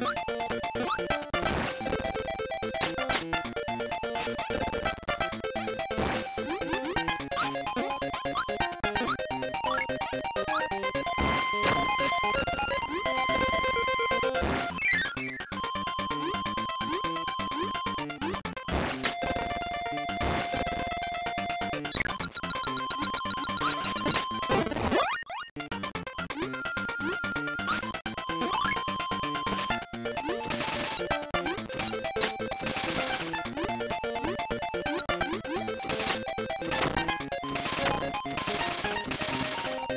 you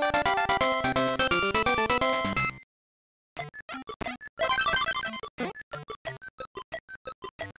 you